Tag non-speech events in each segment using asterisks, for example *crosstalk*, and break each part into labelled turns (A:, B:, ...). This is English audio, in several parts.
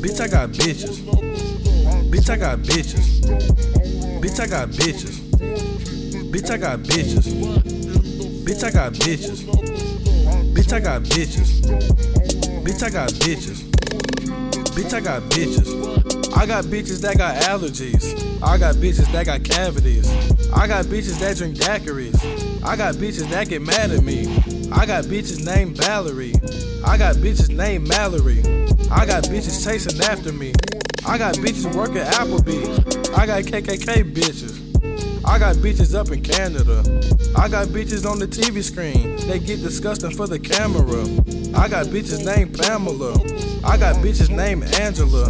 A: Bitch, I got bitches. Bitch, I got bitches. Bitch, I got bitches. Bitch, I got bitches. Bitch, I got bitches. Bitch, I got bitches. Bitch, I got bitches. Bitch, I got bitches. I got bitches that got allergies. I got bitches that got cavities. I got bitches that drink daiquiris. I got bitches that get mad at me. I got bitches named Valerie. I got bitches named Mallory. I got bitches chasing after me. I got bitches working Applebee's. I got KKK bitches. I got bitches up in Canada. I got bitches on the TV screen. They get disgusting for the camera. I got bitches named Pamela. I got bitches named Angela.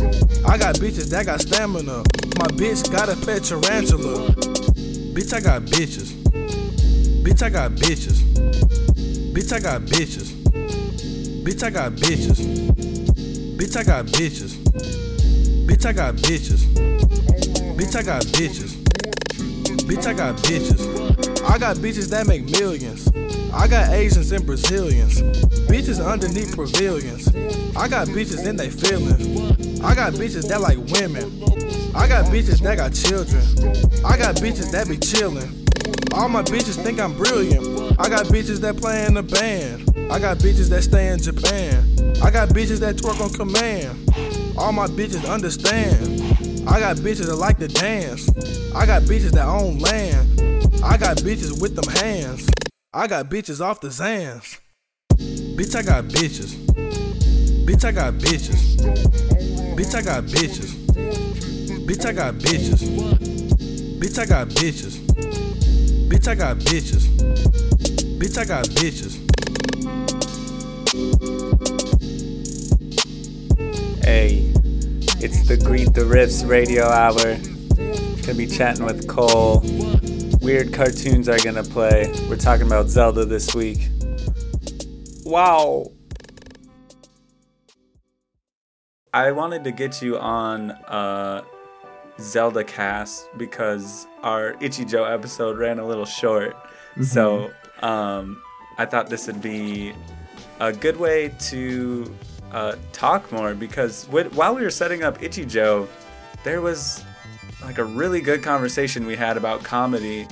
A: I got bitches that got stamina. My bitch got a pet tarantula. Bitch, I got bitches. Bitch, I got bitches. Bitch, I got bitches. Bitch, I got bitches. Bitch, I got bitches. Bitch, I got bitches. Bitch, I got bitches. Bitch, I got bitches. I got bitches that make millions. I got Asians and Brazilians. Bitches underneath pavilions. I got bitches in they feelings. I got bitches that like women. I got bitches that got children. I got bitches that be chillin'. All my bitches think I'm brilliant. I got bitches that play in the band. I got bitches that stay in Japan. I got bitches that twerk on command. All my bitches understand. I got bitches that like to dance. I got bitches that own land. I got bitches with them hands. I got bitches off the Zans. Bitch, I got bitches. Bitch, I got bitches. Bitch, I got bitches. Bitch, I got bitches. Bitch, I got bitches. Bitch, I got bitches. Bitch, I got bitches.
B: Hey, it's the Greet the Rifts radio hour. Gonna be chatting with Cole. Weird cartoons are gonna play. We're talking about Zelda this week. Wow. I wanted to get you on uh, Zelda cast because our Itchy Joe episode ran a little short. So um, I thought this would be a good way to uh, talk more because with, while we were setting up Itchy Joe, there was like a really good conversation we had about comedy.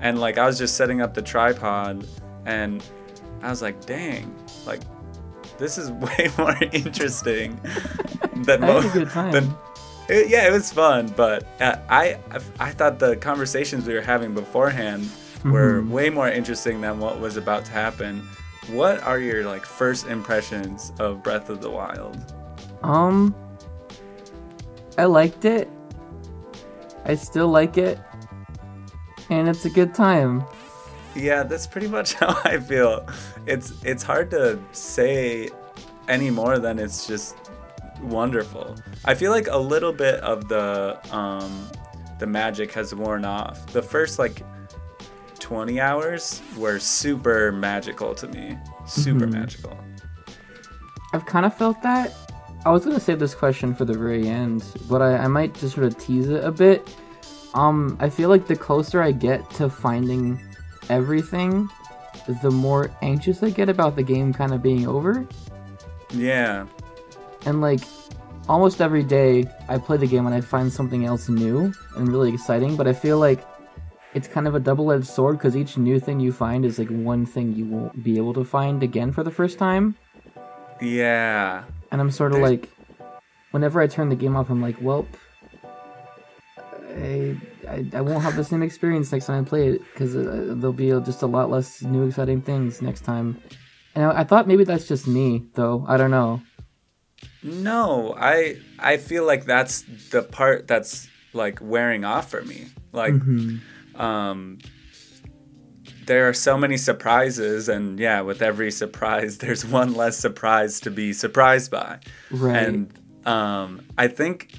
B: And like I was just setting up the tripod and I was like, dang, like this is *laughs* way more interesting *laughs* than
C: I had a
B: mo-
C: good time.
B: than it, yeah, it was fun, but uh, I I thought the conversations we were having beforehand were
C: Mhm.
B: way more interesting than what was about to happen. What are your like first impressions of Breath of the Wild?
C: Um, I liked it. I still like it, and it's a good time.
B: Yeah, that's pretty much *laughs* how I feel. It's it's hard to say any more than it's just wonderful. I feel like a little bit of the um the magic has worn off. The first like 20 hours were super magical to me. Super
C: Mhm.
B: magical.
C: I've kind of felt that. I was gonna save this question for the very end, but I, I might just sort of tease it a bit. Um, I feel like the closer I get to finding everything, the more anxious I get about the game kind of being over.
B: Yeah.
C: And like, almost every day I play the game and I find something else new and really exciting, but I feel like it's kind of a double-edged sword because each new thing you find is like one thing you won't be able to find again for the first time.
B: Yeah.
C: And I'm sort of
B: There's-
C: like, whenever I turn the game off, I'm like, well, I, I, I won't have the same experience next time I play it because uh, there'll be just a lot less new exciting things next time. And I, I thought maybe that's just me, though. I don't know.
B: No, I I feel like that's the part that's like wearing off for me. Like
C: Mhm.
B: Um there are so many surprises and yeah with every surprise *laughs* there's one less surprise to be surprised by
C: Right.
B: and um i think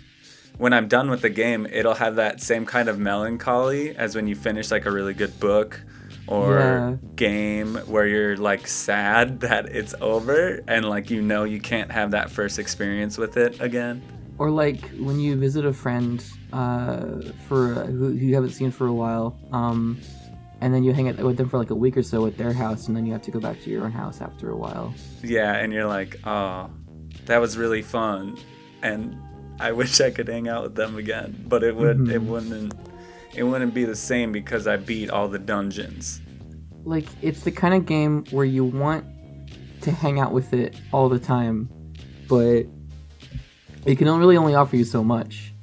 B: when i'm done with the game it'll have that same kind of melancholy as when you finish like a really good book or
C: Yeah.
B: game where you're like sad *laughs* that it's over and like you know you can't have that first experience with it again
C: Or like when you visit a friend uh, for who, who you haven't seen for a while, um, and then you hang out with them for like a week or so at their house, and then you have to go back to your own house after a while.
B: Yeah, and you're like, oh, that was really fun. and I *laughs* wish I could hang out with them again, but it would it
C: Mhm.
B: wouldn't it wouldn't be the same because I beat all the dungeons.
C: like it's the kind of game where you want to hang out with it all the time, but it can really only offer you so much.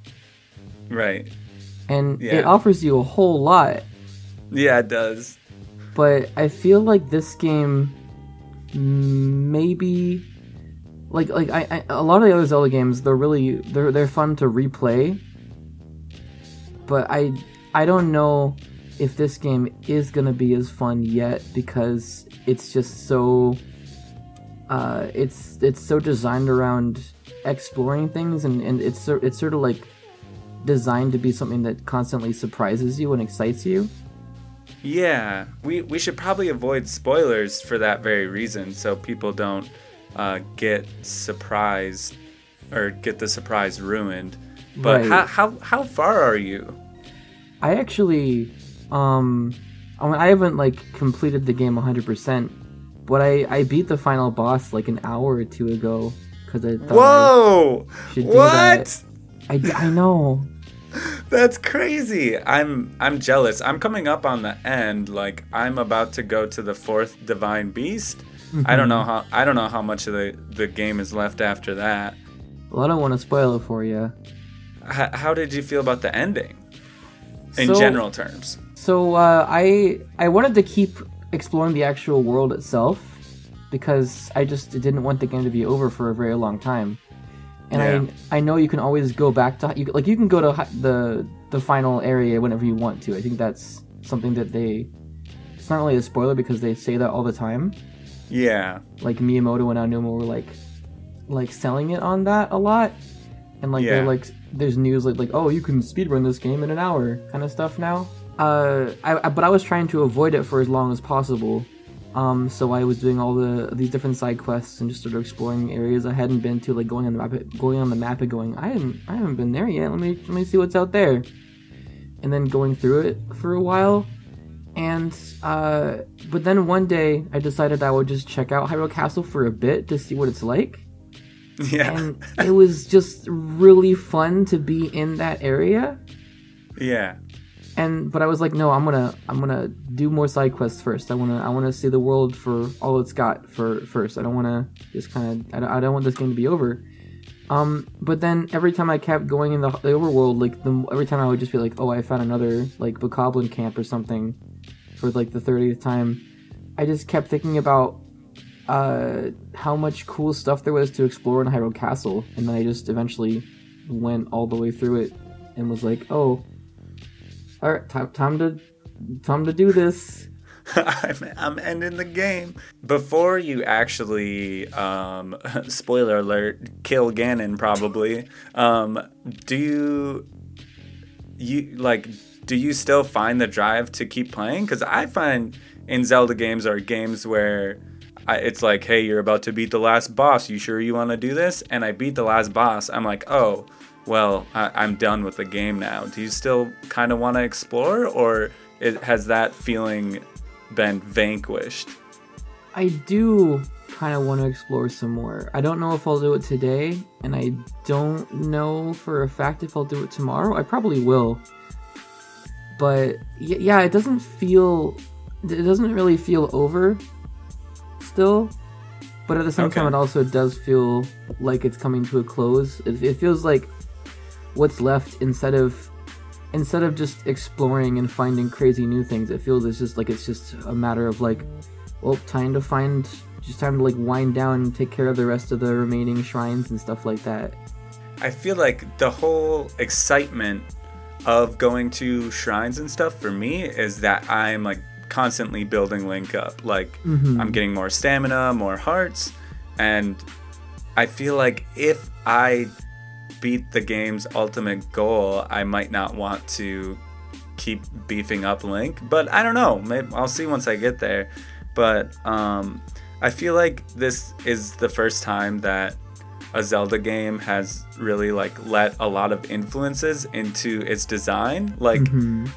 B: Right.
C: And
B: Yeah.
C: it offers you a whole lot,
B: Yeah, it does.
C: but I feel like this game maybe like like I, I a lot of the other Zelda games they're really they're they're fun to replay. But I I don't know if this game is gonna be as fun yet because it's just so uh it's it's so designed around exploring things and, and it's it's sort of like designed to be something that constantly surprises you and excites you.
B: Yeah, we we should probably avoid spoilers for that very reason, so people don't uh, get surprised or get the surprise ruined. But
C: Right.
B: how, how how far are you?
C: I actually, um, I mean, I haven't like completed the game 100%, but I I beat the final boss like an hour or two ago because I thought
B: Whoa!
C: I should do
B: What?
C: that. I, I know. *laughs*
B: That's crazy. I'm I'm jealous. I'm coming up on the end. Like I'm about to go to the fourth divine beast. I don't know how I don't know how much of the the game is left after that.
C: Well, I don't want to spoil it for you.
B: H- how did you feel about the ending? In
C: So-
B: general terms.
C: So uh, I I wanted to keep exploring the actual world itself because I just didn't want the game to be over for a very long time. And
B: Yeah.
C: I I know you can always go back to you, like you can go to the the final area whenever you want to. I think that's something that they it's not really a spoiler because they say that all the time.
B: Yeah.
C: Like Miyamoto and Aonuma were like like selling it on that a lot. And like
B: Yeah.
C: they're like there's news like like oh you can speedrun this game in an hour kind of stuff now. Uh I, I but I was trying to avoid it for as long as possible. Um so I was doing all the these different side quests and just sort of exploring areas I hadn't been to like going on the map going on the map and going I haven't I haven't been there yet. Let me let me see what's out there. And then going through it for a while and uh but then one day I decided I would just check out Hyrule Castle for a bit to see what it's like
B: Yeah.
C: and it was just really fun to be in that area
B: yeah.
C: And but i was like no i'm gonna i'm gonna do more side quests first. I want to i want to see the world for all it's got for first. I don't want to just kind of I, don't- I don't want this game to be over. Um but then every time i kept going in the, the overworld like the, every time i would just be like oh i found another like bokoblin camp or something for like the 30th time i just kept thinking about uh how much cool stuff there was to explore in Hyrule Castle. And then I just eventually went all the way through it and was like, "Oh, all right, time time to time to do this." *laughs*
B: I'm, I'm ending the game. Before you actually, um, *laughs* spoiler alert, kill Ganon probably, um, do you, you, like, do you still find the drive to keep playing? Because I find in Zelda games are games where I, it's like, hey, you're about to beat the last boss. You sure you want to do this? And I beat the last boss. I'm like, oh, well, I, I'm done with the game now. Do you still kind of want to explore, or it, has that feeling been vanquished?
C: I do kind of want to explore some more. I don't know if I'll do it today, and I don't know for a fact if I'll do it tomorrow. I probably will. But y- yeah, it doesn't feel it doesn't really feel over still. But at the same time it also does feel like it's coming to a close. It, it feels like what's left instead of instead of just exploring and finding crazy new things, it feels it's just like it's just a matter of like well, time to find, just time to like wind down and take care of the rest of the remaining shrines and stuff like that.
B: I feel like the whole excitement of going to shrines and stuff for me is that I'm like constantly building Link up. Like
C: Mhm.
B: I'm getting more stamina, more hearts, and I feel like if I beat the game's ultimate goal, I might not want to keep beefing up Link. But I don't know. Maybe I'll see once I get there. But um, I feel like this is the first time that a Zelda game has really like let a lot of influences into its design. Like
C: Mhm.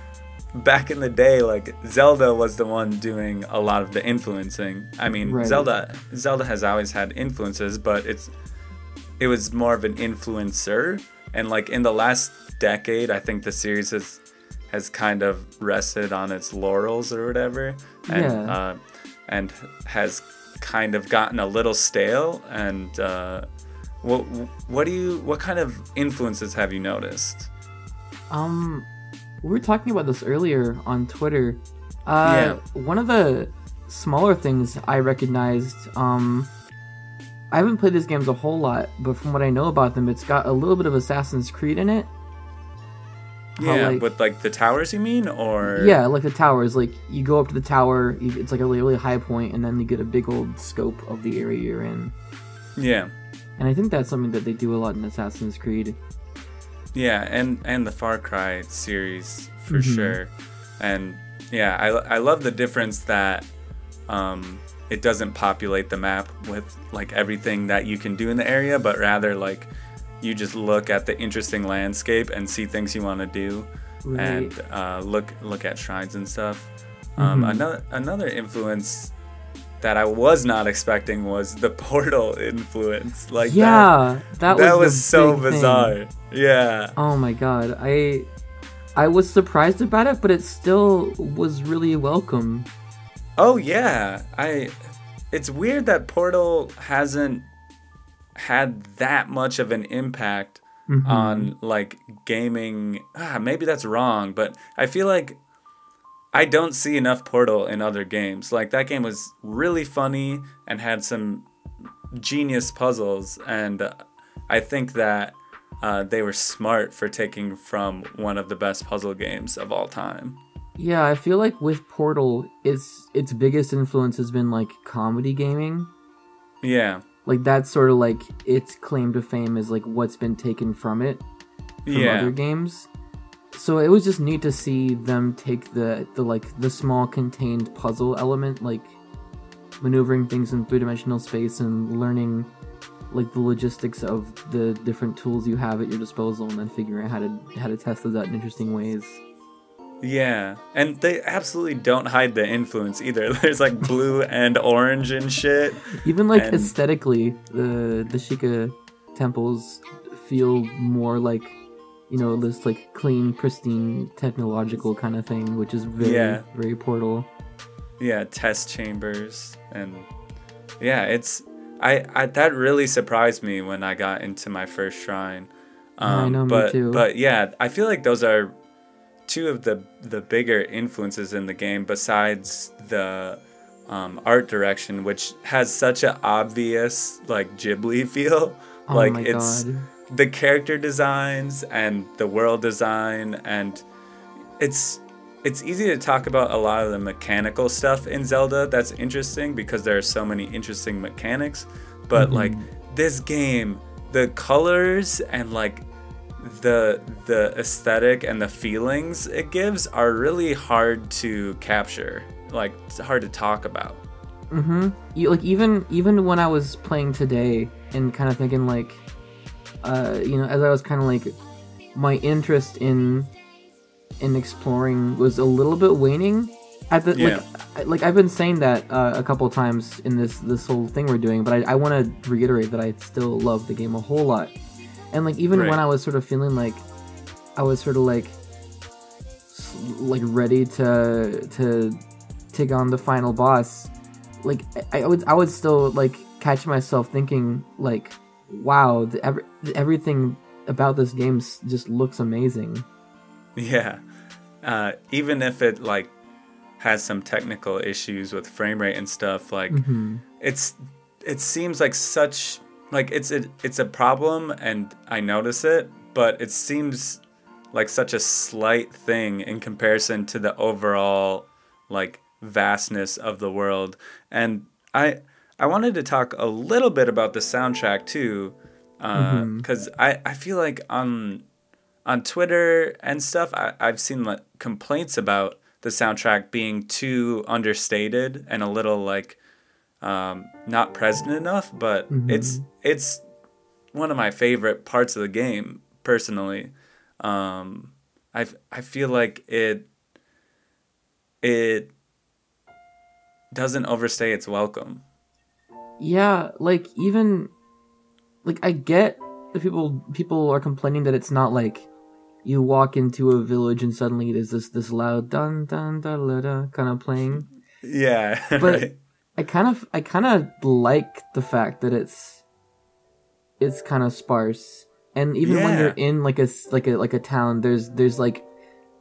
B: back in the day, like Zelda was the one doing a lot of the influencing. I mean,
C: Right.
B: Zelda Zelda has always had influences, but it's it was more of an influencer, and like in the last decade, I think the series has has kind of rested on its laurels or whatever, and
C: Yeah.
B: uh, and has kind of gotten a little stale. And uh, what what do you what kind of influences have you noticed?
C: Um, we were talking about this earlier on Twitter. Uh, One of the smaller things I recognized. Um, I haven't played these games a whole lot, but from what I know about them, it's got a little bit of Assassin's Creed in it. How,
B: Yeah,
C: like-
B: with like the towers, you mean, or
C: Yeah, like the towers. Like you go up to the tower, you, it's like a really, really high point, and then you get a big old scope of the area you're in.
B: yeah,
C: And I think that's something that they do a lot in Assassin's Creed.
B: yeah, and and the Far Cry series for
C: Mhm.
B: sure, and yeah, I I love the difference that um it doesn't populate the map with like everything that you can do in the area, but rather like you just look at the interesting landscape and see things you want to do.
C: Right.
B: and uh, look look at shrines and stuff. Um,
C: Mhm.
B: Another another influence that I was not expecting was the *laughs* portal influence. Like
C: yeah, that,
B: that
C: was,
B: was, so
C: big thing.
B: bizarre. Yeah,
C: Oh my god, I I was surprised about it, but it still was really welcome.
B: Oh yeah, I. It's weird that Portal hasn't had that much of an impact
C: Mhm.
B: on like gaming. Ah, maybe that's wrong, but I feel like I don't see enough Portal in other games. Like that game was really funny and had some genius puzzles, and uh, I think that uh, they were smart for taking from one of the best puzzle games of all time.
C: Yeah, I feel like with Portal, its its biggest influence has been like comedy gaming.
B: Yeah,
C: Like that's sort of like its claim to fame is like what's been taken from it from
B: yeah,
C: other games. So it was just neat to see them take the the like the small contained puzzle element, like maneuvering things in three dimensional space and learning like the logistics of the different tools you have at your disposal, and then figuring out how to how to test those out in interesting ways.
B: Yeah. And they absolutely don't hide the influence either. *laughs* There's like blue and orange and shit.
C: Even like
B: And-
C: aesthetically, the the Sheikah temples feel more like you know this like clean, pristine, technological kind of thing, which is very
B: Yeah.
C: very Portal.
B: yeah test chambers and yeah it's I, I that really surprised me when i got into my first shrine Um,
C: I know, me too.
B: but yeah i feel like those are two of the the bigger influences in the game besides the um, art direction which has such an obvious like ghibli *laughs* feel
C: Oh
B: like it's
C: god.
B: the character designs and the world design and it's it's easy to talk about a lot of the mechanical stuff in Zelda that's interesting because there are so many interesting mechanics but like this game the colors and like the the aesthetic and the feelings it gives are really hard to capture like it's hard to talk about
C: Mm-hmm. You, like even even when I was playing today and kind of thinking like, uh, you know, as I was kind of like, my interest in in exploring was a little bit waning. At the
B: Yeah.
C: like, like I've been saying that uh, a couple times in this this whole thing we're doing, but I, I want to reiterate that I still love the game a whole lot. And like even
B: Right.
C: when I was sort of feeling like I was sort of like like ready to to take on the final boss like I, I would I would still like catch myself thinking like wow the, every, everything about this game just looks amazing
B: Yeah. Uh, even if it like has some technical issues with frame rate and stuff, like
C: Mhm.
B: it's it seems like such like it's a it's a problem and I notice it, but it seems like such a slight thing in comparison to the overall like vastness of the world. And I I wanted to talk a little bit about the soundtrack too, uh, mm-hmm. because I I feel like on on Twitter and stuff, I, I've seen like complaints about the soundtrack being too understated and a little like um, not present enough. But it's it's one of my favorite parts of the game personally. Um, I I feel like it it doesn't overstay its welcome.
C: yeah like even like I get the people people are complaining that it's not like you walk into a village and suddenly there's this this loud dun dun da da da kind of playing. *laughs*
B: Yeah,
C: But
B: right.
C: I kind of I kind of like the fact that it's it's kind of sparse. And even when you're in like a like a like a town, there's there's like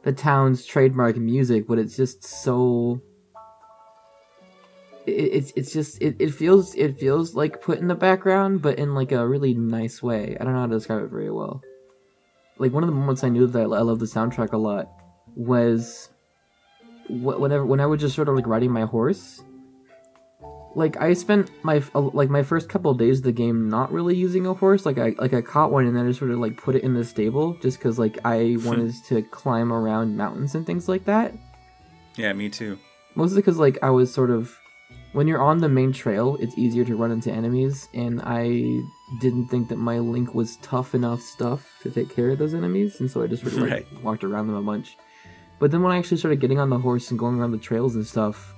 C: the town's trademark music, but it's just so it, it's it's just it, it feels it feels like put in the background, but in like a really nice way. I don't know how to describe it very well. Like one of the moments I knew that I love the soundtrack a lot was wh- whenever when I was just sort of like riding my horse. Like I spent my uh, like my first couple of days of the game not really using a horse. Like I like I caught one and then I just sort of like put it in the stable just because like I *laughs* wanted to climb around mountains and things like that.
B: Yeah, me too.
C: Mostly because like I was sort of when you're on the main trail, it's easier to run into enemies, and I didn't think that my link was tough enough stuff to take care of those enemies, and so I just sort of like
B: Right.
C: walked around them a bunch. But then when I actually started getting on the horse and going around the trails and stuff,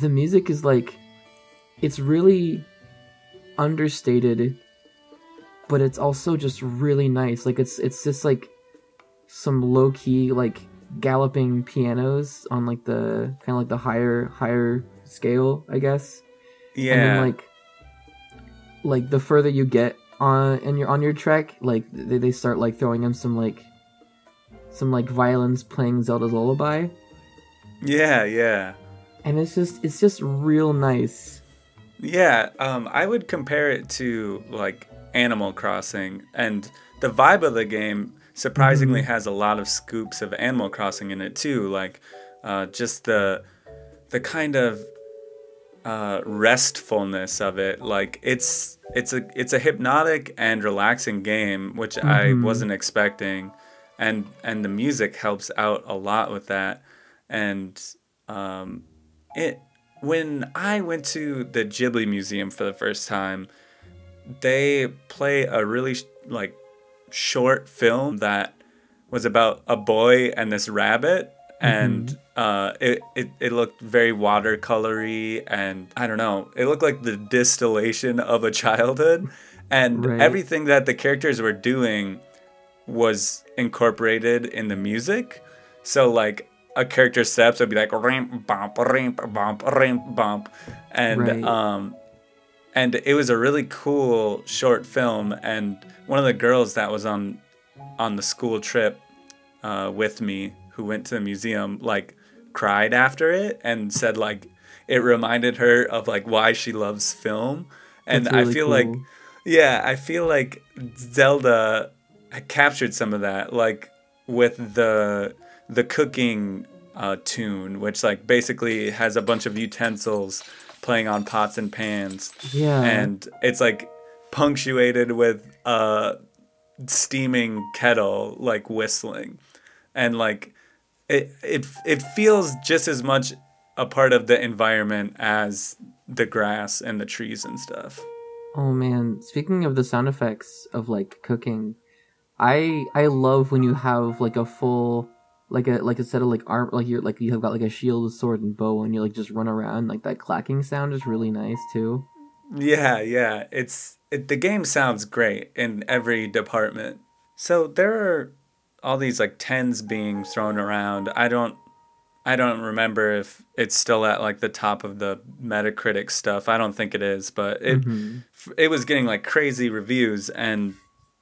C: the music is like it's really understated, but it's also just really nice. Like it's it's just like some low key like galloping pianos on like the kind of like the higher higher scale, I guess.
B: Yeah,
C: And then like like the further you get on and you're on your trek, like they, they start like throwing in some like some like violins playing Zelda's lullaby.
B: yeah, yeah.
C: And it's just it's just real nice.
B: Yeah, um, I would compare it to like Animal Crossing, and the vibe of the game surprisingly has a lot of scoops of Animal Crossing in it too. Like, uh, just the the kind of uh, restfulness of it. Like, it's it's a it's a hypnotic and relaxing game, which I
C: Mhm.
B: wasn't expecting, and and the music helps out a lot with that, and um, it when I went to the Ghibli Museum for the first time, they play a really sh- like short film that was about a boy and this rabbit and uh, it, it, it looked very watercolory and I don't know it looked like the distillation of a childhood. And
C: Right.
B: everything that the characters were doing was incorporated in the music. So like a character steps it'd be like rimp bump rimp bump rimp bump. And
C: Right.
B: um and it was a really cool short film. And one of the girls that was on on the school trip uh, with me who went to the museum like cried after it and said like it reminded her of like why she loves film. And
C: That's
B: i
C: really
B: feel like yeah i feel like zelda captured some of that like with the the cooking uh, tune which like basically has a bunch of utensils playing on pots and pans.
C: Yeah.
B: and it's like punctuated with a steaming kettle like whistling. And like it it it feels just as much a part of the environment as the grass and the trees and stuff.
C: Oh man, speaking of the sound effects of like cooking, I I love when you have like a full like a like a set of like arm like you're like you have got like a shield, a sword, and bow, and you like just run around. Like that clacking sound is really nice too.
B: Yeah, yeah. It's it, the game sounds great in every department. So there are all these like tens being thrown around. I don't I don't remember if it's still at like the top of the Metacritic stuff. I don't think it is, but it
C: Mhm.
B: f- it was getting like crazy reviews and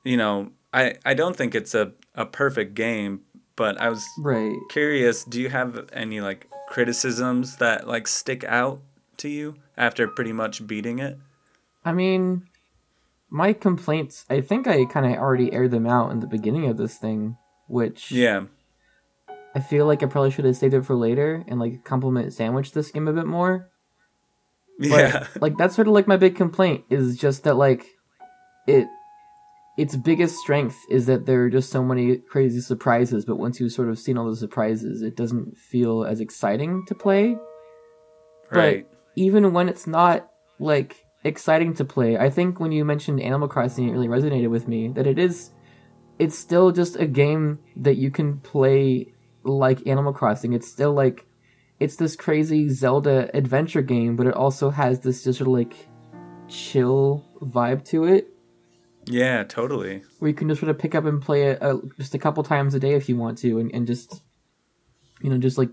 B: you know, I I don't think it's a a perfect game, but I was
C: Right.
B: curious, do you have any like criticisms that like stick out to you after pretty much beating it?
C: I mean, my complaints. I think I kind of already aired them out in the beginning of this thing, which
B: Yeah.
C: I feel like I probably should have saved it for later and like compliment sandwich this game a bit more. But,
B: Yeah.
C: like that's sort of like my big complaint is just that like it its biggest strength is that there are just so many crazy surprises, but once you've sort of seen all the surprises, it doesn't feel as exciting to play.
B: Right.
C: Even when it's not like exciting to play, I think when you mentioned Animal Crossing, it really resonated with me that it is it's still just a game that you can play like Animal Crossing. It's still like it's this crazy Zelda adventure game, but it also has this just sort of like chill vibe to it.
B: Yeah, totally.
C: where you can just sort of pick up and play it uh, just a couple times a day if you want to, and, and just you know just like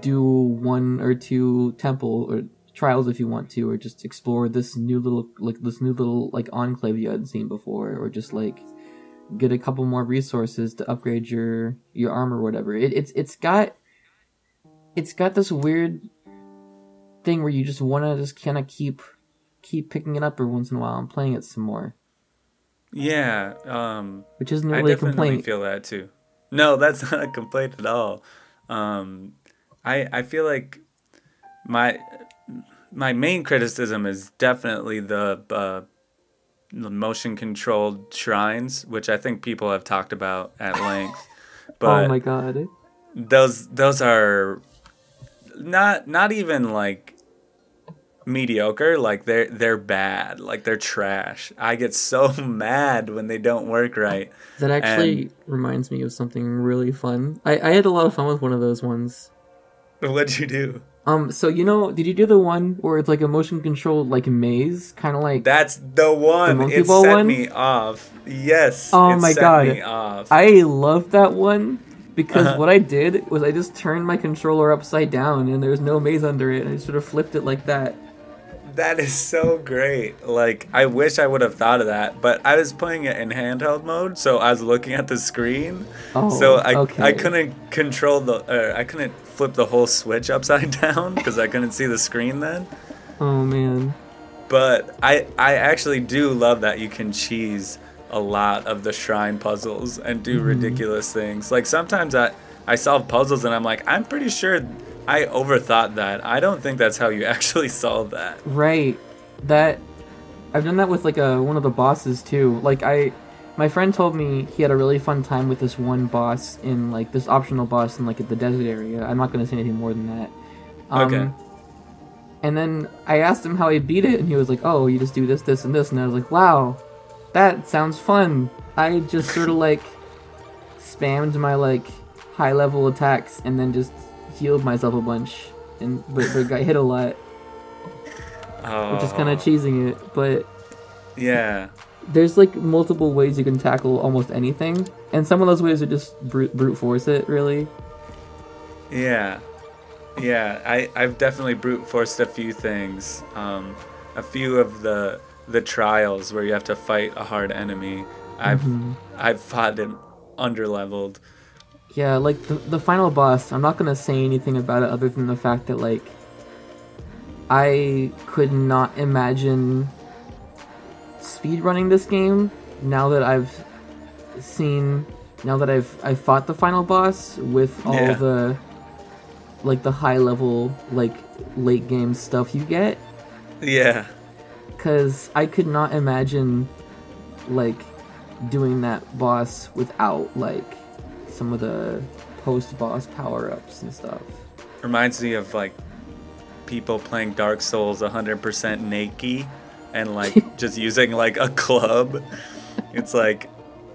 C: do one or two temple or trials if you want to, or just explore this new little like this new little like enclave you hadn't seen before, or just like get a couple more resources to upgrade your your armor or whatever. It, it's it's got it's got this weird thing where you just want to just kind of keep keep picking it up every once in a while and playing it some more,
B: Yeah, um,
C: which isn't
B: I
C: really a
B: definitely
C: complaint.
B: feel that too. No, *laughs* that's not a complaint at all. Um, I I feel like my my main criticism is definitely the uh, the motion controlled shrines, which I think people have talked about at *laughs* length. But
C: oh my god.
B: those those are not not even like mediocre like they're they're bad like they're trash i get so *laughs* mad when they don't work right
C: That actually
B: And-
C: reminds me of something really fun. I, I had a lot of fun with one of those ones.
B: what'd you do
C: Um, so you know, did you do the one where it's like a motion control like maze, kind of like?
B: that's the one
C: monkey
B: it set
C: one?
B: me off yes
C: Oh
B: it
C: my
B: set
C: God.
B: me off
C: I love that one because
B: Uh-huh.
C: what I did was I just turned my controller upside down and there's no maze under it. and I sort of flipped it like that.
B: That is so great. Like, I wish I would have thought of that, but I was playing it in handheld mode, so I was looking at the screen.
C: Oh,
B: so I,
C: okay.
B: I couldn't control the, I couldn't flip the whole switch upside *laughs* down because I couldn't see the screen then.
C: Oh man.
B: But I, I actually do love that you can cheese a lot of the shrine puzzles and do
C: Mm-hmm.
B: ridiculous things. Like sometimes I, I solve puzzles and I'm like, I'm pretty sure I overthought that. I don't think that's how you *laughs* actually solve that.
C: Right. That I've done that with like a one of the bosses too. Like I my friend told me he had a really fun time with this one boss in like this optional boss in like the desert area. I'm not going to say anything more than that. Um,
B: Okay.
C: And then I asked him how he beat it and he was like, "Oh, you just do this this and this." And I was like, "Wow. That sounds fun." I just sort of *laughs* like spammed my like high level attacks and then just healed myself a bunch and but, but got hit a lot which is kind
B: Oh.
C: of cheesing it. But
B: Yeah.
C: there's like multiple ways you can tackle almost anything, and some of those ways are just brute, brute force it. Really,
B: Yeah. Yeah, I, I've definitely brute forced a few things. Um, a few of the the trials where you have to fight a hard enemy. I've I've fought him underleveled.
C: Yeah. Like the the final boss, I'm not gonna say anything about it other than the fact that like I could not imagine speedrunning this game now that I've seen now that I've I fought the final boss with all
B: Yeah.
C: the like the high level like late game stuff you get
B: Yeah.
C: because I could not imagine like doing that boss without like some of the post boss power ups and stuff.
B: Reminds me of like people playing Dark Souls 100% naked and like *laughs* just using like a club. It's like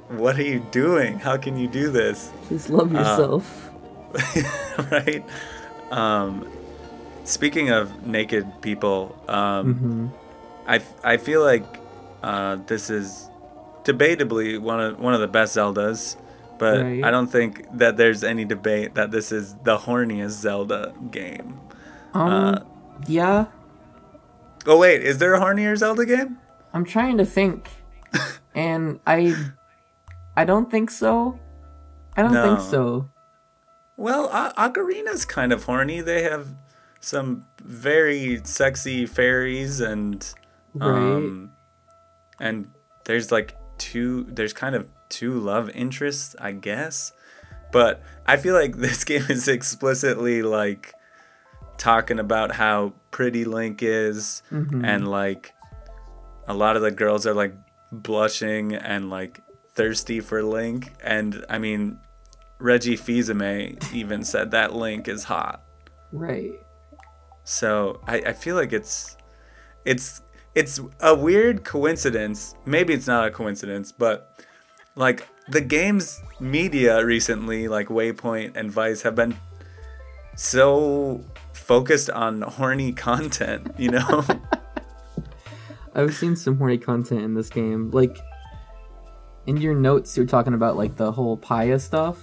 B: what are you doing? How can you do this?
C: Just love
B: Uh,
C: yourself. *laughs*
B: right? Um, speaking of naked people, um,
C: hmm
B: I, I feel like uh, this is debatably one of one of the best Zeldas, but
C: Right.
B: I don't think that there's any debate that this is the horniest Zelda game.
C: Um,
B: uh,
C: yeah,
B: Oh wait, is there a hornier Zelda game?
C: I'm trying to think, *laughs* and I, I don't think so. I don't think so.
B: Well, o- Ocarina's kind of horny. They have some very sexy fairies and
C: Right.
B: um and there's like two there's kind of two love interests, I guess. But I feel like *laughs* this game is explicitly like talking about how pretty Link is
C: Mhm.
B: and like a lot of the girls are like blushing and like thirsty for Link and I mean Reggie Fils-Aimé even said that Link is hot.
C: Right.
B: So I, I feel like it's it's it's a weird coincidence. Maybe it's not a coincidence, but like the game's media recently, like Waypoint and Vice, have been so focused on horny content, you know? *laughs*
C: I've seen some horny content in this game. Like, in your notes you're talking about like the whole Paya stuff.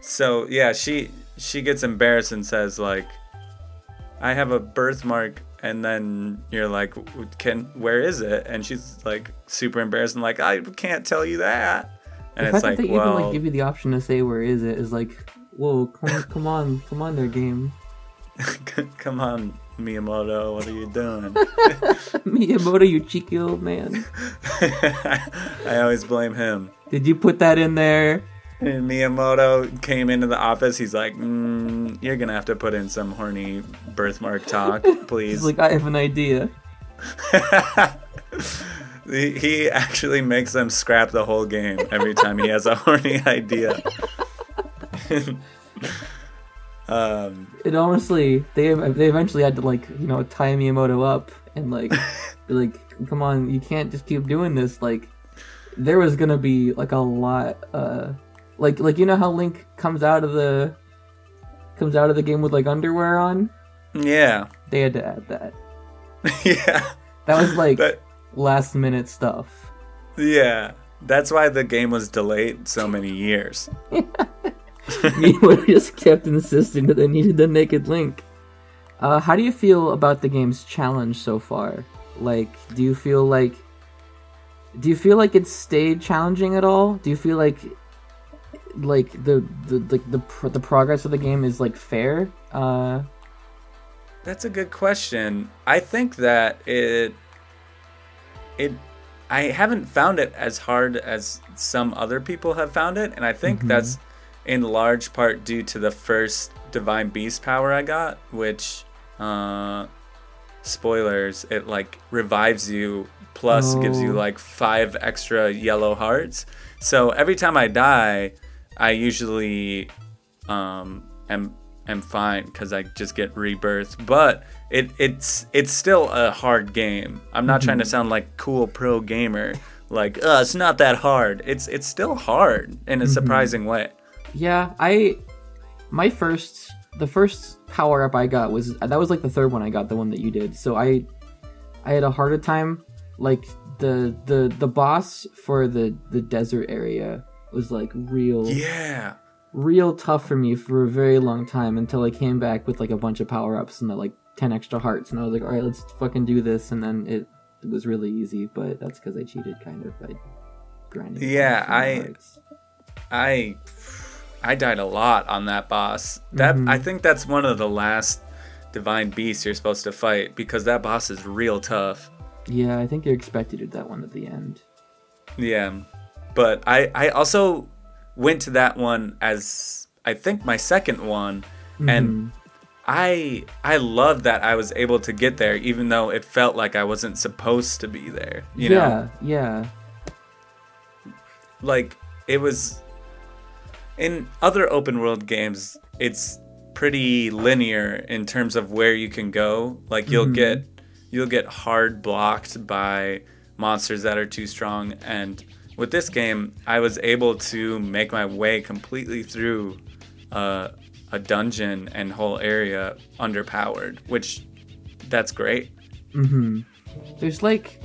B: So yeah, she she gets embarrassed and says like, "I have a birthmark," and then you're like, "Can where is it?" And she's like super embarrassed and like, "I can't tell you that." And
C: the
B: it's
C: fact
B: like,
C: that they
B: well,
C: even like give you the option to say where is it is like, whoa, come, *laughs* come on, come on, their game. *laughs*
B: come on, Miyamoto, what are you doing? *laughs*
C: Miyamoto, you cheeky old man.
B: I always blame him.
C: Did you put that in there?
B: And Miyamoto came into the office. He's like, mm, "You're gonna have to put in some horny birthmark talk, please."
C: He's like, I have an idea.
B: He, he actually makes them scrap the whole game every time he has a *laughs* horny idea. um,
C: It honestly, they they eventually had to like you know tie Miyamoto up and like *laughs* like, come on, you can't just keep doing this. Like, there was gonna be like a lot, uh, like like you know how Link comes out of the comes out of the game with like underwear on.
B: yeah,
C: They had to add that. *laughs*
B: yeah,
C: That was like
B: That-
C: last minute stuff.
B: yeah. That's why the game was delayed so many years. *laughs*
C: Miyamoto just kept insisting that they needed the naked Link. Uh, how do you feel about the game's challenge so far? Like, do you feel like do you feel like it's stayed challenging at all? Do you feel like like the the like the pr- the progress of the game is like fair? Uh,
B: That's a good question. I think that it it I haven't found it as hard as some other people have found it, and I think that's in large part due to the first divine beast power I got, which uh spoilers, it like revives you plus gives you
C: Oh.
B: like 5 extra yellow hearts. So every time I die, I usually um am am fine because I just get rebirth. But it it's it's still a hard game. I'm not trying to sound like cool pro gamer, like uh, it's not that hard. It's it's still hard in a surprising way.
C: yeah, I my first the first power up I got was that was like the third one I got, the one that you did. So I I had a harder time like the the the boss for the the desert area was like real
B: Yeah.
C: real tough for me for a very long time until I came back with like a bunch of power ups and the, like 10 extra hearts and I was like all right let's fucking do this and then it, it was really easy but that's because I cheated kind of by grinding
B: Yeah, I-
C: hearts.
B: I I died a lot on that boss. That
C: Mhm.
B: I think that's one of the last divine beasts you're supposed to fight because that boss is real tough.
C: yeah I think you're expected to do that one at the end
B: Yeah. But I I also went to that one as I think my second one and
C: Mhm.
B: I I love that I was able to get there even though it felt like I wasn't supposed to be there. You
C: yeah
B: know?
C: yeah yeah.
B: like it was in other open world games it's pretty linear in terms of where you can go like you'll
C: Mhm.
B: get you'll get hard blocked by monsters that are too strong and with this game i was able to make my way completely through uh, a dungeon and whole area underpowered which that's great
C: hmm There's like,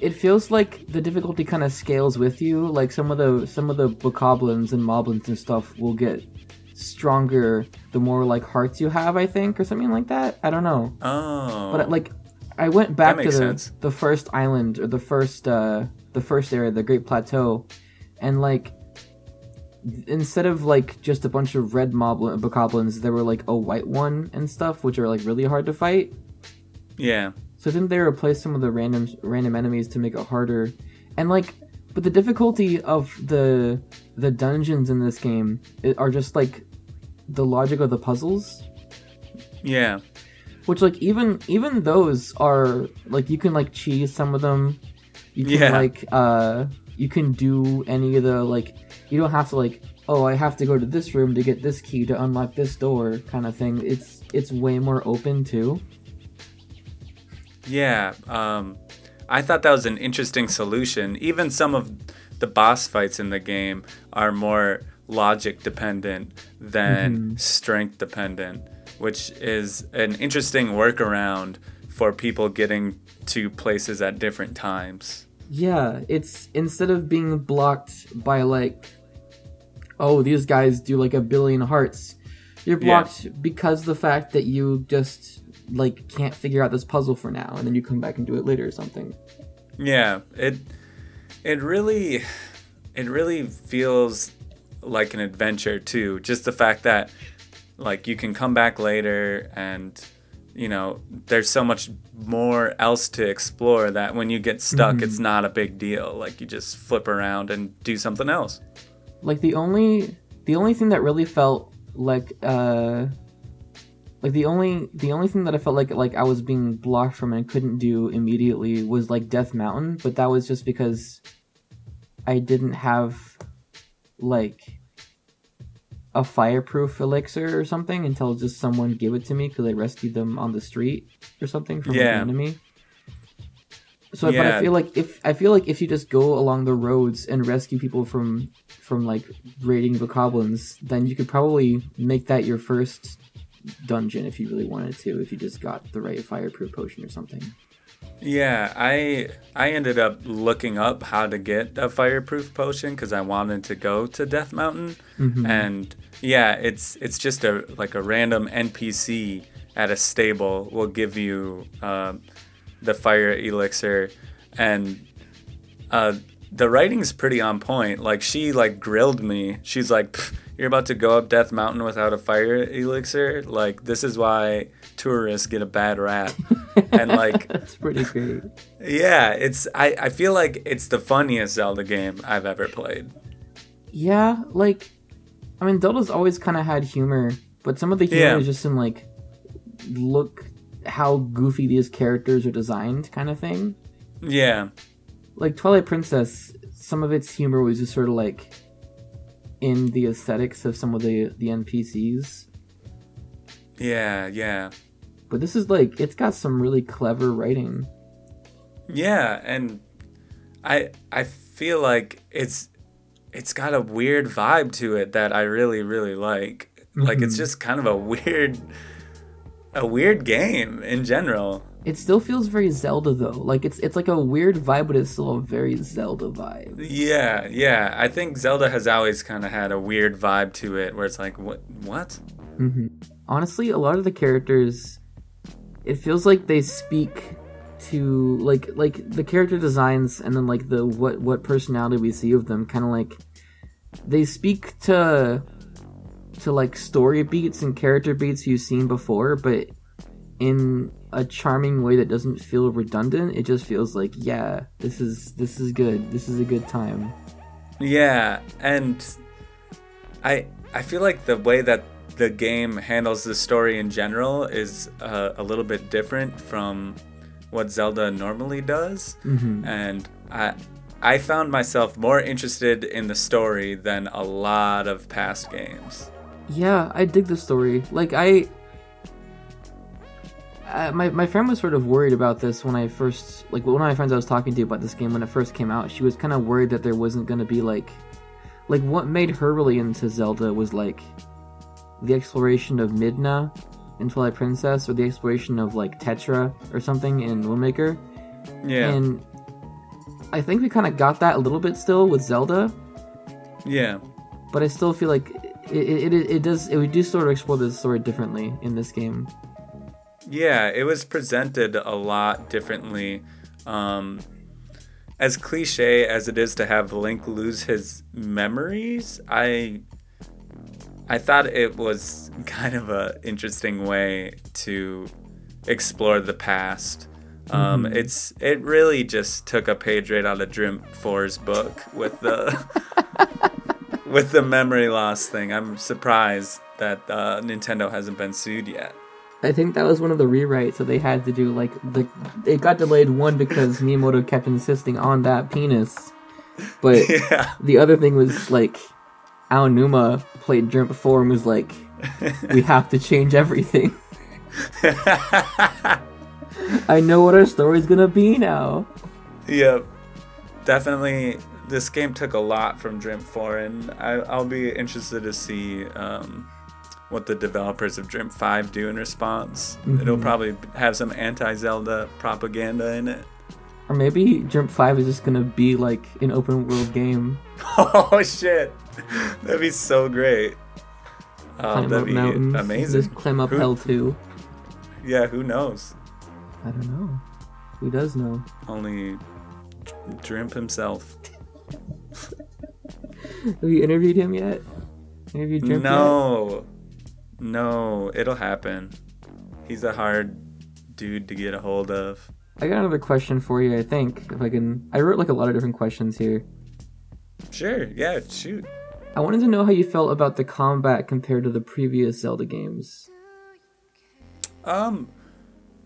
C: it feels like the difficulty kind of scales with you. Like some of the some of the bokoblins and moblins and stuff will get stronger the more like hearts you have. I think, or something like that. I don't know.
B: oh
C: But like, I went back to the
B: sense.
C: the first island or the first uh the first area, the Great Plateau, and like. Instead of like just a bunch of red moblin bokoblins, there were like a white one and stuff, which are like really hard to fight.
B: yeah
C: So didn't they replace some of the random random enemies to make it harder? And like, but the difficulty of the the dungeons in this game are just like the logic of the puzzles,
B: yeah
C: which like even even those are like you can like cheese some of them. You can
B: Yeah.
C: like uh you can do any of the like you don't have to like oh I have to go to this room to get this key to unlock this door kind of thing. It's it's way more open too.
B: Yeah, um, I thought that was an interesting solution. Even some of the boss fights in the game are more logic dependent than strength dependent, which is an interesting workaround for people getting to places at different times.
C: Yeah, it's instead of being blocked by like, oh, these guys do like a billion hearts. You're
B: Yeah.
C: blocked because the fact that you just like can't figure out this puzzle for now, and then you come back and do it later or something.
B: Yeah, it it really it really feels like an adventure too. Just the fact that like you can come back later and you know, there's so much more else to explore that when you get stuck it's mm-hmm. not a big deal. Like you just flip around and do something else.
C: Like the only the only thing that really felt like uh like the only the only thing that I felt like like I was being blocked from and couldn't do immediately was like Death Mountain, but that was just because I didn't have like a fireproof elixir or something until just someone gave it to me because I rescued them on the street or something from
B: Yeah.
C: an enemy. So, but I feel like if I feel like if you just go along the roads and rescue people from from like raiding the goblins, then you could probably make that your first dungeon if you really wanted to. If you just got the right fireproof potion or something.
B: Yeah, I I ended up looking up how to get a fireproof potion because I wanted to go to Death Mountain, and yeah, it's it's just a like a random NPC at a stable will give you um, the fire elixir, and uh, the writing's pretty on point. Like she like grilled me. She's like, "You're about to go up Death Mountain without a fire elixir. Like this is why tourists get a bad rap." and like *laughs*
C: That's pretty great.
B: yeah, it's I, I feel like it's the funniest Zelda game I've ever played.
C: Yeah, like I mean, Zelda's always kind of had humor, but some of the humor
B: Yeah.
C: is just in like look how goofy these characters are designed, kind of thing.
B: Yeah.
C: Like Twilight Princess, some of its humor was just sort of like in the aesthetics of some of the the NPCs.
B: Yeah, yeah.
C: But this is like it's got some really clever writing.
B: Yeah, and I I feel like it's it's got a weird vibe to it that I really really like. Like it's
C: Mhm.
B: just kind of a *laughs* weird a weird game in general.
C: It still feels very Zelda though. Like it's it's like a weird vibe, but it's still a very Zelda vibe.
B: Yeah, yeah. I think Zelda has always kind of had a weird vibe to it where it's like what what?
C: hmm Honestly, a lot of the characters, it feels like they speak to like like the character designs and then like the what what personality we see of them, kind of like they speak to to like story beats and character beats you've seen before, but in a charming way that doesn't feel redundant. It just feels like yeah, this is this is good. This is a good time.
B: Yeah, and I I feel like the way that the game handles the story in general is uh, a little bit different from what Zelda normally does,
C: hmm
B: and I I found myself more interested in the story than a lot of past games.
C: Yeah, I dig the story. Like I, uh, my my friend was sort of worried about this when I first like one of my friends I was talking to about this game when it first came out. She was kind of worried that there wasn't going to be like, like what made her really into Zelda was like, the exploration of Midna in Twilight Princess or the exploration of like Tetra or something in Wind
B: Yeah,
C: And I think we kind of got that a little bit still with Zelda,
B: yeah,
C: but I still feel like it it, it, it does it, we do sort of explore the story differently in this game.
B: Yeah. It was presented a lot differently. Um, as cliche as it is to have Link lose his memories, I I thought it was *laughs* kind of a interesting way to explore the past. Um, It's it really just took a page right out of Dream 4's book with the *laughs* with the memory loss thing. I'm surprised that uh, Nintendo hasn't been sued yet.
C: I think that was one of the rewrites that they had to do. Like the it got delayed one because Miyamoto kept insisting on that penis, but *laughs*
B: Yeah,
C: the other thing was like Aonuma played Dream Before and was like, "We have to change everything." *laughs* I know what our story's gonna be now.
B: Yep. Definitely, this game took a lot from Dream 4, and I, I'll be interested to see um, what the developers of Dream 5 do in response. It'll
C: Mhm.
B: probably have some anti Zelda propaganda in it.
C: Or maybe Jump Five is just gonna be like an open world game. *laughs*
B: Oh shit, that'd be so great. Oh,
C: climb
B: that'd
C: up
B: be
C: mountains.
B: amazing.
C: Just climb up
B: Who-
C: hell too.
B: Yeah, who knows?
C: I don't know. Who does know?
B: Only Drimp himself. *laughs*
C: Have you interviewed him yet? Interviewed Jump yet?
B: No, it'll happen. He's a hard dude to get a hold of.
C: I got another question for you. I think if I can, I wrote like a lot of different questions here.
B: Sure, yeah, shoot.
C: I wanted to know how you felt about the combat compared to the previous Zelda games.
B: Um,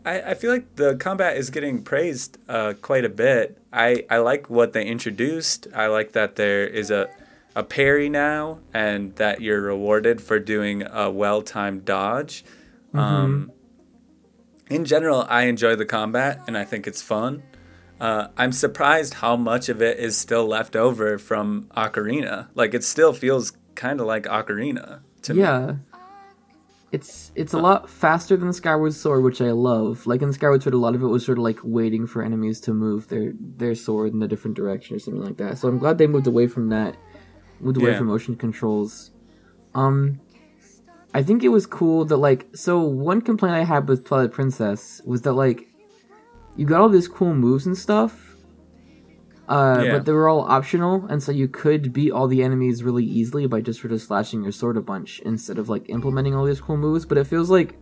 B: I, I feel like the combat is getting praised uh, quite a bit. I, I like what they introduced. I like that there is a, a parry now and that you're rewarded for doing a well timed dodge. Um, in general, I enjoy the combat and I think it's fun. Uh, I'm surprised how much of it is still left over from Ocarina. Like, it still feels kind of like Ocarina to me.
C: Yeah. It's it's a lot faster than Skyward Sword, which I love. Like in Skyward Sword, a lot of it was sort of like waiting for enemies to move their their sword in a different direction or something like that. So I'm glad they moved away from that, moved away
B: Yeah.
C: from motion controls. Um, I think it was cool that like so one complaint I had with Twilight Princess was that like you got all these cool moves and stuff, uh,
B: Yeah.
C: but they were all optional, and so you could beat all the enemies really easily by just sort of slashing your sword a bunch instead of like implementing all these cool moves. But it feels like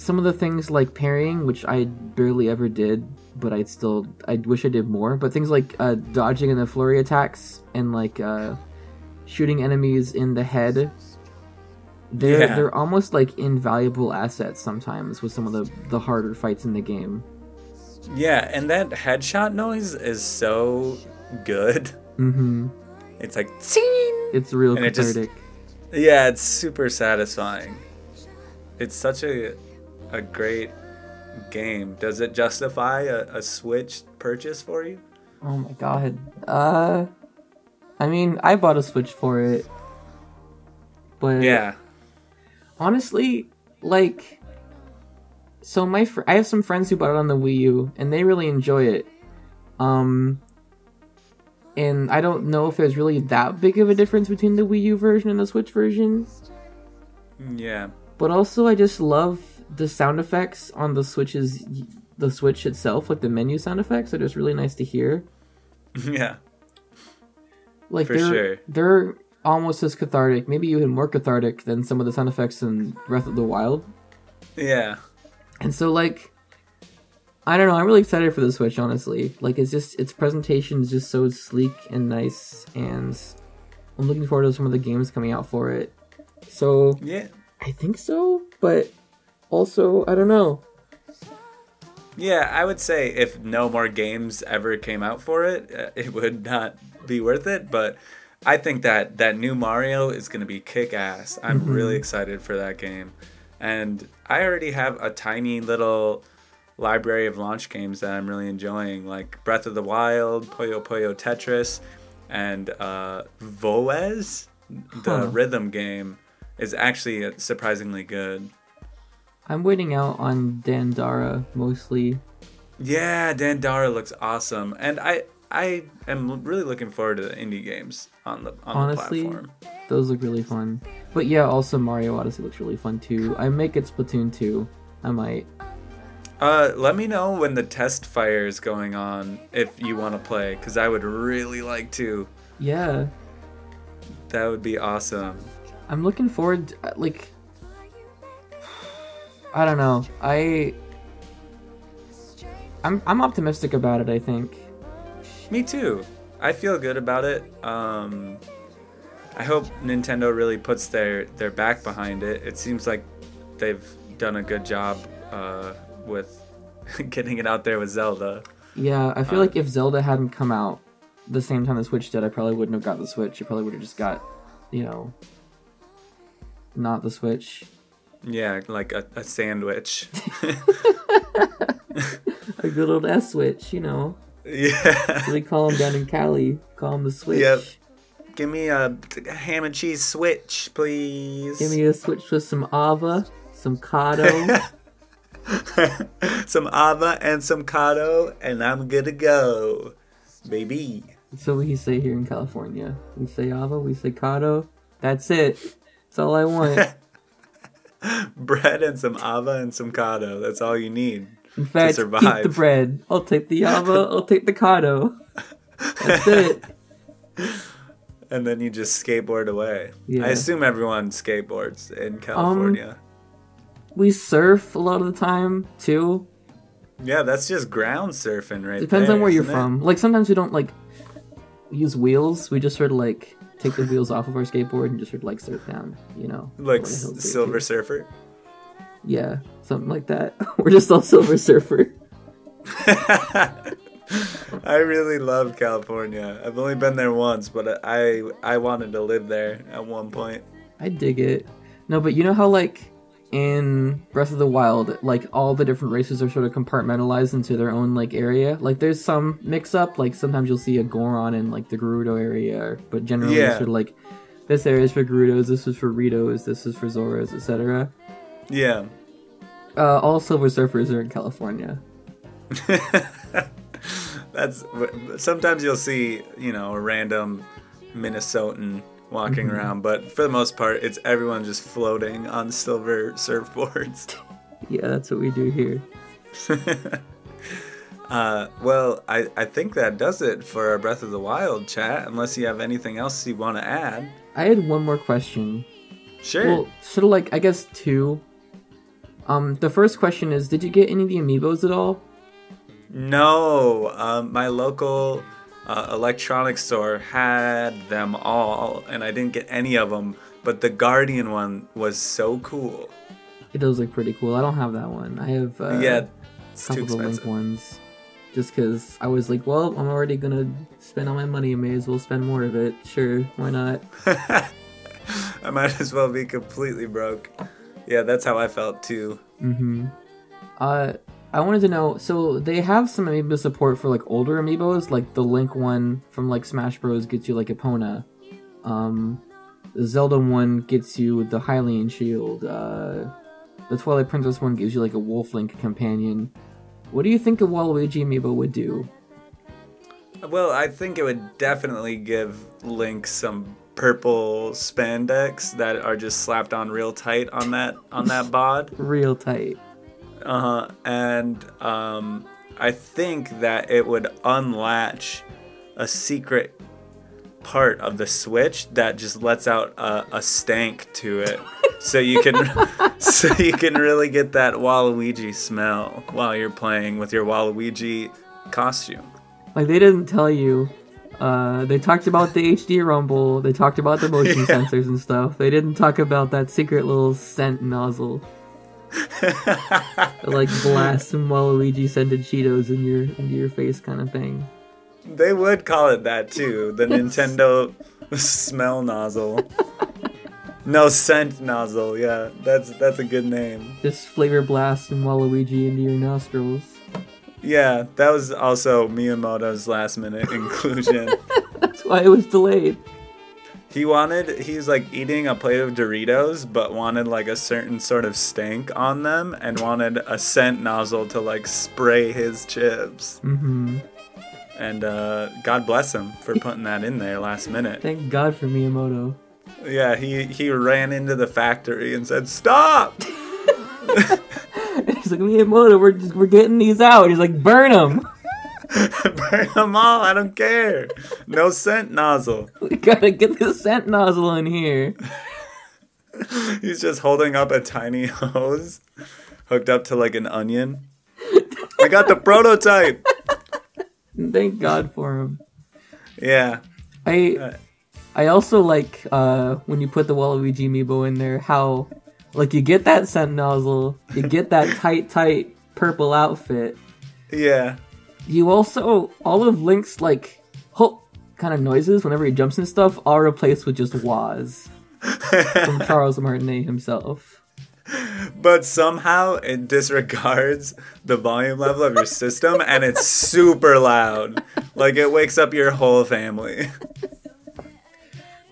C: some of the things like parrying, which I barely ever did, but I'd still I wish I did more. But things like uh, dodging and the flurry attacks and like uh, shooting enemies in the head. They're
B: Yeah.
C: they're almost like invaluable assets sometimes with some of the the harder fights in the game.
B: Yeah, and that headshot noise is so good.
C: Mm-hmm.
B: It's like, "Ting!"
C: It's real
B: And it just- yeah, it's super satisfying. It's such a a great game. Does it justify a, a Switch purchase for you?
C: Oh my god. Uh, I mean, I bought a Switch for it, but
B: Yeah,
C: honestly, like, so my fr- I have some friends who bought it on the Wii U, and they really enjoy it. Um, and I don't know if there's really that big of a difference between the Wii U version and the Switch version.
B: yeah,
C: But also, I just love the sound effects on the switches the Switch itself, like the menu sound effects. are just really nice to hear. *laughs*
B: yeah.
C: Like
B: For
C: they're
B: sure.
C: they're almost as cathartic, maybe even more cathartic than some of the sound effects in Breath of the Wild.
B: Yeah,
C: And so like I don't know, I'm really excited for the Switch, honestly. Like it's just its presentation is just so sleek and nice and I'm looking forward to some of the games coming out for it. So
B: yeah,
C: I think so, but also I don't know.
B: yeah. I would say if no more games ever came out for it, uh, it would not be worth it. But I think that that new Mario is going to be kick ass. I'm really excited for that game, and I already have a tiny little library of launch games that I'm really enjoying, like Breath of the Wild, Puyo Puyo Tetris, and uh, Voez, the
C: Huh.
B: rhythm game, is actually surprisingly good.
C: I'm waiting out on Dandara mostly.
B: Yeah, Dandara looks awesome, and I I am really looking forward to the indie games on the on
C: Honestly,
B: the platform.
C: Those look really fun. But yeah, also Mario Odyssey looks really fun too. I make it Splatoon 2. I might.
B: Uh, let me know when the test fire is going on if you want to play, because I would really like to.
C: Yeah.
B: That would be awesome.
C: I'm looking forward to, like I don't know. I I'm I'm optimistic about it, I think.
B: Me too. I feel good about it. Um, I hope Nintendo really puts their their back behind it. It seems like they've done a good job uh, with *laughs* getting it out there with Zelda.
C: Yeah, I feel
B: Uh,
C: like if Zelda hadn't come out the same time the Switch did, I probably wouldn't have got the Switch. I probably would have just got, you know, not the Switch.
B: Yeah, like a, a sandwich. *laughs*
C: A good old S Switch, you know.
B: yeah.
C: They call them down in Cali. Call them the Switch.
B: Yep. Give me a ham and cheese switch, please.
C: Give me a Switch with some Ava, some Kato. *laughs*
B: some Ava and some Kato, and I'm good to go, baby.
C: So we say here in California. We say Ava, we say Kato. That's it. That's all I want. *laughs* *laughs*
B: Bread and some Ava and some Kato. That's all you need.
C: In fact, keep
B: survive.
C: the *laughs* bread. I'll take the Ava, I'll take the Kato. That's it. *laughs*
B: And then you just skateboard away.
C: Yeah. Um,
B: I assume everyone skateboards in California.
C: We surf a lot of the time too.
B: yeah, that's just ground surfing right
C: Depends
B: there,
C: on where you're
B: it?
C: from. Like sometimes we don't like use wheels. We just sort of like take the wheels off of our skateboard and just sort of like surf down. You know,
B: Like Silver
C: too.
B: Surfer.
C: Yeah, something like that. *laughs* We're just all Silver Surfer. *laughs*
B: I really love California. I've only been there once, but I I wanted to live there at one point.
C: I dig it. No, but you know how like in Breath of the Wild, like all the different races are sort of compartmentalized into their own like area. Like there's some mix up. Like sometimes you'll see a Goron in like the Gerudo area, but generally it's
B: Yeah.
C: sort of like this area is for Gerudos, this is for Ritos, this is for Zoras, etc.
B: Yeah.
C: Uh, all Silver Surfers are in California. *laughs*
B: That's sometimes you'll see, you know, a random Minnesotan walking
C: Mm-hmm.
B: around, but for the most part, it's everyone just floating on silver surfboards. *laughs*
C: Yeah, that's what we do here. *laughs*
B: Uh, well, I, I think that does it for our Breath of the Wild chat, unless you have anything else you want to add.
C: I had one more question.
B: Sure.
C: Well, sort of like I guess two. Um, the first question is, did you get any of the amiibos at all?
B: No, um, my local uh, electronics store had them all, and I didn't get any of them. But the Guardian one was so cool.
C: It does look pretty cool. I don't have that one. I have uh,
B: yeah,
C: a couple of the Link ones. Just because I was like, well, I'm already gonna spend all my money. I may as well spend more of it. Sure, why not? *laughs*
B: I might as well be completely broke. Yeah, that's how I felt too.
C: Mm-hmm. Uh, I wanted to know. So they have some amiibo support for like older amiibos, like the Link one from like Smash Bros. gets you like Epona. Um, the Zelda one gets you the Hylian shield. Uh, the Twilight Princess one gives you like a Wolf Link companion. What do you think a Waluigi amiibo would do?
B: Well, I think it would definitely give Link some purple spandex that are just slapped on real tight on that on that *laughs* bod.
C: Real tight.
B: Uh huh. And um, I think that it would unlatch a secret part of the switch that just lets out a, a stank to it, so you can *laughs* *laughs* so you can really get that Waluigi smell while you're playing with your Waluigi costume.
C: Like they didn't tell you. Uh, they talked about the HD rumble. They talked about the motion *laughs*
B: Yeah.
C: sensors and stuff. They didn't talk about that secret little scent nozzle. *laughs* like blast some Waluigi scented Cheetos in your into your face kind of thing.
B: They would call it that too. The *laughs* Nintendo smell nozzle. *laughs* No scent nozzle. Yeah, that's that's a good name.
C: Just flavor blast some Waluigi into your nostrils.
B: Yeah, that was also Miyamoto's last minute inclusion.
C: That's why it was delayed.
B: He wanted he's like eating a plate of Doritos, but wanted like a certain sort of stank on them, and wanted a scent nozzle to like spray his chips.
C: Mm-hmm.
B: And uh, God bless him for putting that in there last minute.
C: Thank God for Miyamoto.
B: Yeah, he he ran into the factory and said, "Stop!" *laughs*
C: He's like Miyamoto, we're just, we're getting these out. He's like, burn them. *laughs*
B: Burn them all. I don't care. No scent nozzle. *laughs*
C: We gotta get the scent nozzle in here. *laughs*
B: He's just holding up a tiny hose hooked up to like an onion. I got the prototype.
C: Thank God for him.
B: Yeah.
C: I
B: Uh,
C: I also like uh, when you put the Waluigi amiibo in there, how like you get that scent nozzle, you get that tight, tight purple outfit.
B: Yeah.
C: You also all of Link's like ho kind of noises whenever he jumps and stuff are replaced with just wahs *laughs* from Charles Martinet himself.
B: But somehow it disregards the volume level of your system and it's super loud. Like it wakes up your whole family. *laughs*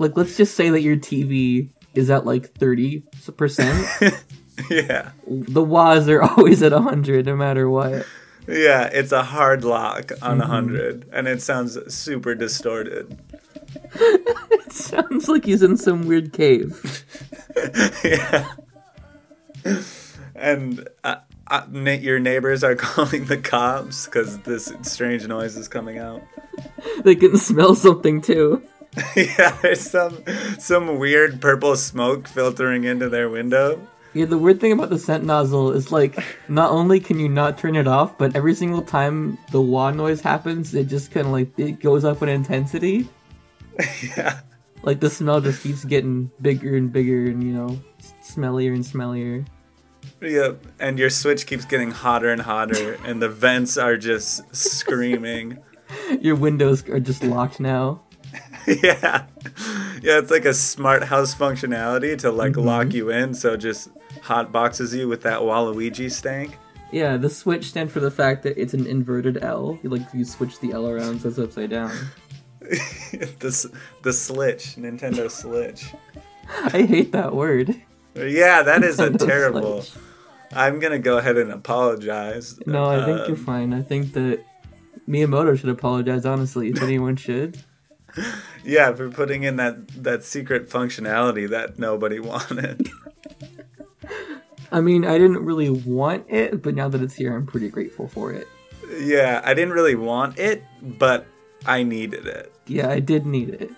C: Like let's just say that your TV is at like thirty percent, *laughs*
B: Yeah.
C: The wahs are always at 100 no matter what.
B: Yeah, it's a hard lock on a 100 and it sounds super distorted. *laughs*
C: It sounds like he's in some weird cave. *laughs*
B: yeah. And uh, uh, your neighbors are *laughs* calling the cops because this strange noise is coming out.
C: They can smell something too.
B: yeah, there's some some weird purple smoke filtering into their window.
C: Yeah, the weird thing about the scent nozzle is like, not only can you not turn it off, but every single time the wah noise happens, it just kind of like it goes up in intensity. *laughs*
B: yeah.
C: Like the smell just keeps getting bigger and bigger, and you know, smellier and smellier.
B: Yep. And your switch keeps getting hotter and hotter, and the vents are just screaming. *laughs*
C: Your windows are just locked now. *laughs*
B: yeah. Yeah, it's like a smart house functionality to like lock you in, so it just hot boxes you with that Waluigi stank.
C: Yeah, the switch stands for the fact that it's an inverted L. You like you switch the L around so it's upside down. *laughs*
B: the the slitch, Nintendo slitch. *laughs*
C: I hate that word.
B: Yeah, that is a terrible.
C: Switch.
B: I'm gonna go ahead and apologize.
C: No, I think
B: Uh,
C: you're fine. I think that Miyamoto should apologize. Honestly, if anyone should.
B: Yeah, for putting in that that secret functionality that nobody *laughs* wanted.
C: I mean, I didn't really want it, but now that it's here, I'm pretty grateful for it.
B: yeah, I didn't really want it, but I needed it.
C: Yeah, I did need it.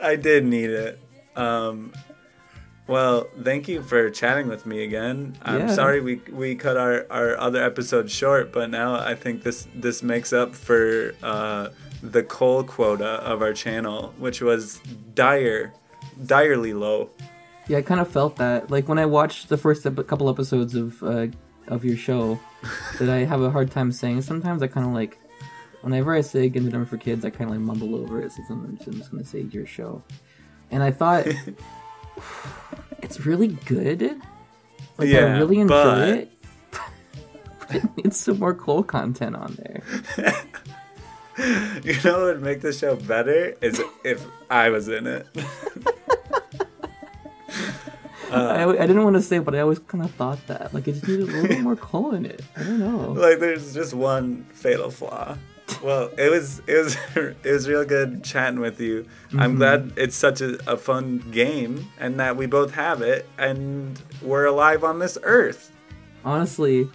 B: I did need it. Um, well, thank you for chatting with me again. I'm
C: Yeah.
B: sorry we we cut our, our other episode short, but now I think this this makes up for uh, the Cole quota of our channel, which was dire, direly low.
C: Yeah, I kind of felt that. Like when I watched the first ep- couple episodes of uh, of your show, *laughs* that I have a hard time saying. Sometimes I kind of like, whenever I say "Get the Number for Kids," I kind of like mumble over it. So sometimes I'm just gonna say your show, and I thought *laughs* it's really good. Like I
B: Yeah,
C: really enjoy
B: but-
C: it. *laughs* but it needs some more Cole content on there. *laughs*
B: You know what would make the show better is if I was in it. *laughs*
C: I, I didn't want to say, but I always kind of thought that. Like it just needed a little bit more Cole in it. I don't know. *laughs*
B: like there's just one fatal flaw. Well, it was it was it was real good chatting with you. I'm mm-hmm. glad it's such a, a fun game and that we both have it and we're alive on this earth.
C: Honestly,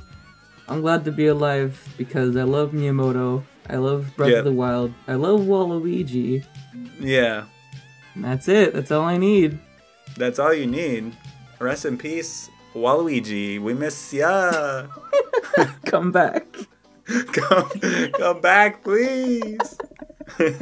C: I'm glad to be alive because I love Miyamoto. I love Breath
B: Yeah.
C: of the Wild. I love Waluigi.
B: Yeah,
C: And that's it. That's all I need.
B: that's all you need. Rest in peace, Waluigi. We miss ya. *laughs*
C: Come back. *laughs*
B: come, come back, please. *laughs*